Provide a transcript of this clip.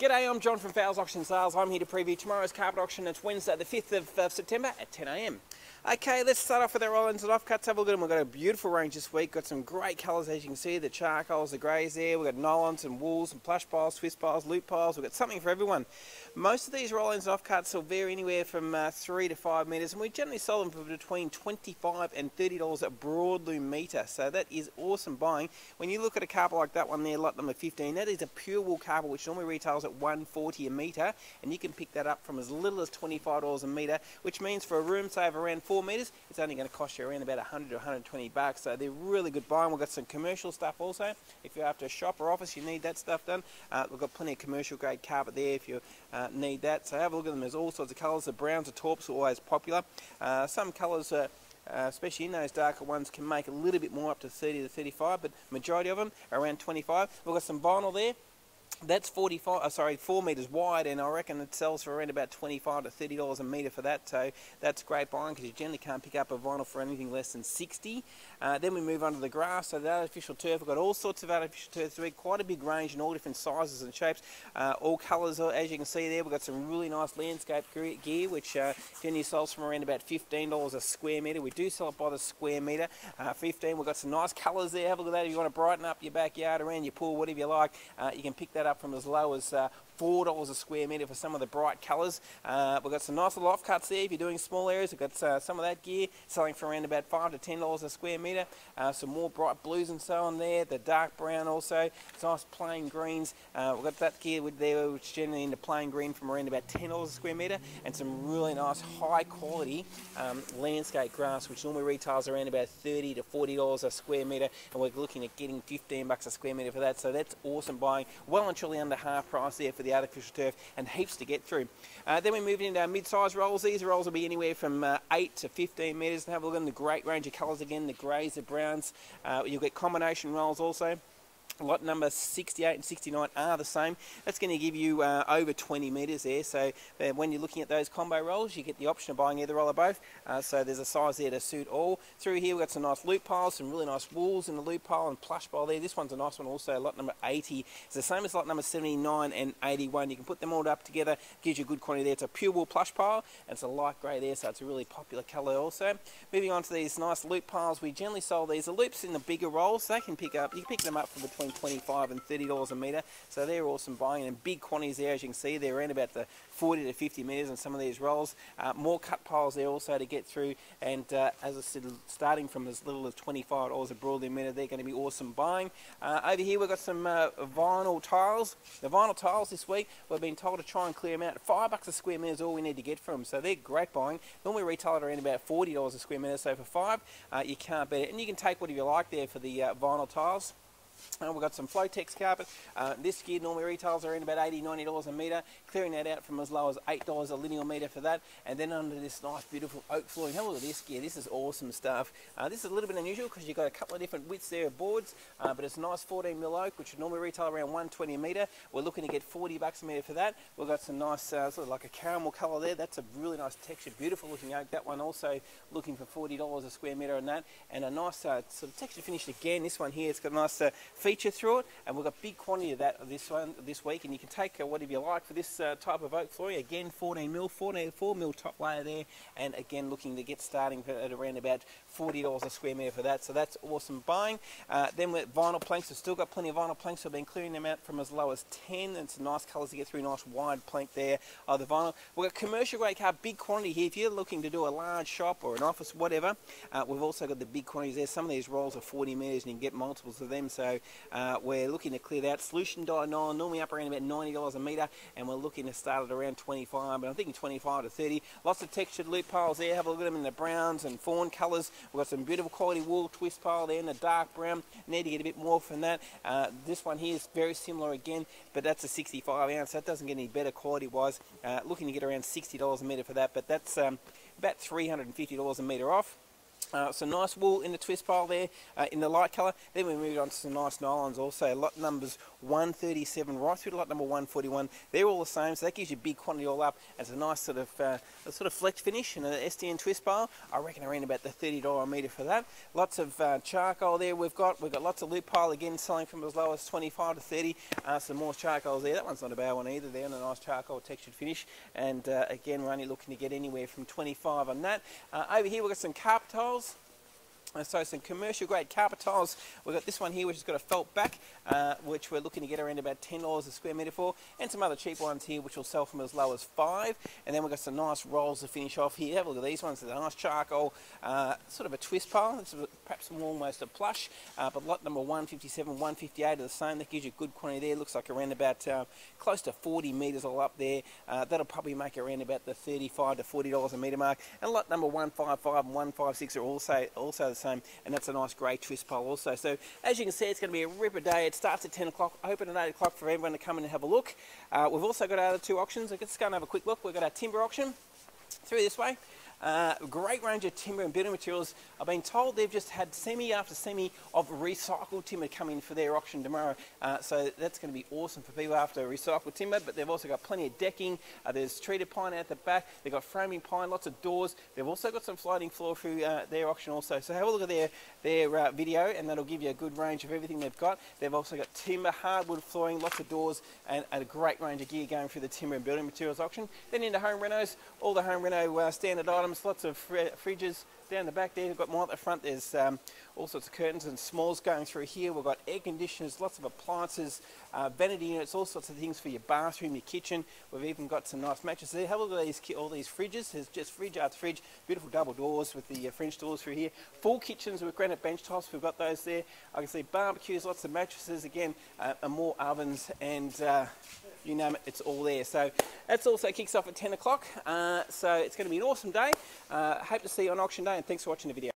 G'day, I'm John from Fowles Auction Sales. I'm here to preview tomorrow's carpet auction. It's Wednesday, the 5th of uh, September at 10am. Okay, let's start off with our roll-ins and offcuts. Have a look at them. We've got a beautiful range this week. Got some great colours, as you can see. The charcoals, the greys there. We've got nylons and wools and plush piles, Swiss piles, loop piles. We've got something for everyone. Most of these roll-ins and offcuts will vary anywhere from uh, 3 to 5 metres, and we generally sell them for between 25 and $30 a broadloom metre. So that is awesome buying. When you look at a carpet like that one there, lot number 15, that is a pure wool carpet, which normally retails at 140 a metre, and you can pick that up from as little as $25 a metre, which means for a room, save around 4 metres, it's only going to cost you around about 100 to 120 bucks. So they're really good buying. We've got some commercial stuff also. If you're after a shop or office, you need that stuff done. Uh, we've got plenty of commercial grade carpet there if you uh, need that. So have a look at them. There's all sorts of colours. The browns and taupes are always popular. Uh, some colours are uh, especially in those darker ones, can make a little bit more up to 30 to 35, but majority of them are around 25. We've got some vinyl there that's 45 uh, sorry 4 meters wide and I reckon it sells for around about 25 to 30 dollars a meter for that so that's great buying because you generally can't pick up a vinyl for anything less than 60 uh, then we move on to the grass so the artificial turf we've got all sorts of artificial turf so quite a big range in all different sizes and shapes. Uh, all colors uh, as you can see there we've got some really nice landscape gear which uh, generally sells from around about 15 dollars a square meter. We do sell it by the square meter. Uh, 15 we've got some nice colors there. Have a look at that. If you want to brighten up your backyard around your pool whatever you like you can pick that up from as low as uh, $4 a square metre for some of the bright colours. Uh, we've got some nice little offcuts there if you're doing small areas. We've got uh, some of that gear selling for around about 5 to $10 a square metre. Uh, some more bright blues and so on there. The dark brown also. It's nice plain greens. Uh, we've got that gear with there which generally in the plain green from around about $10 a square metre. And some really nice high quality um, landscape grass which normally retails around about 30 to $40 a square metre. And we're looking at getting 15 bucks a square metre for that. So that's awesome buying. Well and truly under half price there for the artificial turf and heaps to get through. Uh, then we move into our mid-size rolls. These rolls will be anywhere from uh, 8 to 15 metres. And have a look at the great range of colours again, the greys, the browns. Uh, you'll get combination rolls also. Lot number 68 and 69 are the same. That's going to give you uh, over 20 metres there. So uh, when you're looking at those combo rolls, you get the option of buying either roll or both. Uh, so there's a size there to suit all. Through here we've got some nice loop piles, some really nice wools in the loop pile and plush pile there. This one's a nice one also. Lot number 80 It's the same as lot number 79 and 81. You can put them all up together. Gives you a good quantity there. It's a pure wool plush pile and it's a light grey there. So it's a really popular colour also. Moving on to these nice loop piles. We generally sell these. The loops in the bigger rolls, they can pick up. You can pick them up for between 25 and 30 dollars a metre so they're awesome buying in big quantities there as you can see. They're around about the 40 to 50 metres on some of these rolls. Uh, more cut piles there also to get through. And uh, as I said starting from as little as 25 dollars a broadloom metre they're going to be awesome buying. Uh, over here we've got some uh, vinyl tiles. The vinyl tiles this week we've been told to try and clear them out. Five bucks a square metre is all we need to get from them so they're great buying. Normally retail at around about 40 dollars a square metre so for five uh, you can't beat it. And you can take whatever you like there for the uh, vinyl tiles uh, we've got some Flotex carpet. Uh, this gear normally retails around about $80, $90 a metre. Clearing that out from as low as $8 a linear metre for that. And then under this nice, beautiful oak flooring. Have a look at this gear. This is awesome stuff. Uh, this is a little bit unusual because you've got a couple of different widths there of boards. Uh, but it's nice 14 mil oak, which would normally retail around 120 a metre. We're looking to get 40 bucks a metre for that. We've got some nice, uh, sort of like a caramel colour there. That's a really nice textured, beautiful looking oak. That one also looking for $40 a square metre on that. And a nice uh, sort of texture finish again. This one here, it's got a nice feature through it and we've got big quantity of that this one this week and you can take uh, whatever you like for this uh, type of oak flooring again 14 mil 14 4 mil top layer there and again looking to get starting at around about $40 a square metre for that so that's awesome buying. Uh, then with vinyl planks we've still got plenty of vinyl planks I've been clearing them out from as low as 10 and some nice colours to get through nice wide plank there of the vinyl. We've got commercial grade car big quantity here. If you're looking to do a large shop or an office whatever uh, we've also got the big quantities there. Some of these rolls are 40 metres and you can get multiples of them so uh, we're looking to clear that. Solution dye nylon, normally up around about $90 a metre, and we're looking to start at around 25, but I'm thinking 25 to 30. Lots of textured loop piles there. Have a look at them in the browns and fawn colours. We've got some beautiful quality wool twist pile there in the dark brown. Need to get a bit more from that. Uh, this one here is very similar again, but that's a 65 ounce. That doesn't get any better quality wise. Uh, looking to get around $60 a metre for that, but that's um, about $350 a metre off. Uh, some nice wool in the twist pile there uh, in the light colour. Then we move on to some nice nylons also. A lot numbers 137 right through to lot number 141. They're all the same, so that gives you a big quantity all up. It's a nice sort of uh, a sort of flex finish and an SDN twist bar. I reckon around about the $30 a metre for that. Lots of uh, charcoal there we've got. We've got lots of loop pile again selling from as low as 25 to 30. Uh, some more charcoals there. That one's not a bad one either there, and a nice charcoal textured finish. And uh, again, we're only looking to get anywhere from 25 on that. Uh, over here we've got some carp tiles. And so some commercial grade carpet tiles. We've got this one here which has got a felt back, uh, which we're looking to get around about $10 a square metre for, and some other cheap ones here which will sell from as low as 5 And then we've got some nice rolls to finish off here. Have a look at these ones. They're nice charcoal, uh, sort of a twist pile. Is perhaps almost a plush, uh, but lot number 157, 158 are the same. That gives you a good quantity there. Looks like around about uh, close to 40 metres all up there. Uh, that'll probably make around about the 35 to $40 a metre mark. And lot number 155 and 156 are also, also the same, and that's a nice grey twist pile also. So as you can see, it's going to be a ripper day. It starts at 10 o'clock, open at 8 o'clock for everyone to come in and have a look. Uh, we've also got our other two auctions. Let's go and have a quick look. We've got our timber auction through this way. Uh, great range of timber and building materials. I've been told they've just had semi after semi of recycled timber coming for their auction tomorrow. Uh, so that's going to be awesome for people after recycled timber. But they've also got plenty of decking. Uh, there's treated pine out the back. They've got framing pine, lots of doors. They've also got some floating floor through uh, their auction also. So have a look at their, their uh, video and that'll give you a good range of everything they've got. They've also got timber, hardwood flooring, lots of doors and, and a great range of gear going through the timber and building materials auction. Then into home renos, all the home reno standard items lots of fridges down the back there. We've got more at the front. There's um, all sorts of curtains and smalls going through here. We've got air conditioners, lots of appliances, uh, vanity units, all sorts of things for your bathroom, your kitchen. We've even got some nice mattresses there. Have a look at these, all these fridges. There's just fridge after fridge. Beautiful double doors with the uh, French doors through here. Full kitchens with granite bench tops. We've got those there. I can see barbecues, lots of mattresses again, uh, and more ovens and uh, you name it, it's all there. So that's also kicks off at 10 o'clock. Uh, so it's going to be an awesome day. Uh, hope to see you on auction day and thanks for watching the video.